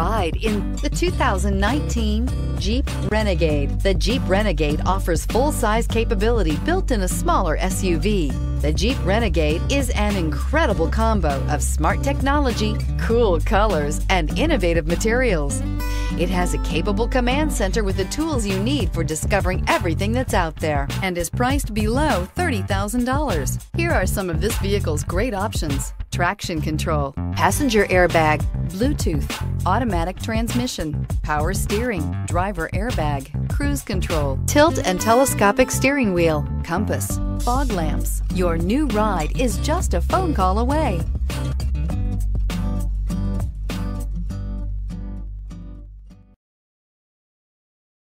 Ride in the 2019 Jeep Renegade. The Jeep Renegade offers full-size capability built in a smaller SUV. The Jeep Renegade is an incredible combo of smart technology, cool colors, and innovative materials. It has a capable command center with the tools you need for discovering everything that's out there and is priced below $30,000. Here are some of this vehicle's great options. Traction control, passenger airbag, Bluetooth, automatic transmission, power steering, driver airbag, cruise control, tilt and telescopic steering wheel, compass, fog lamps. Your new ride is just a phone call away.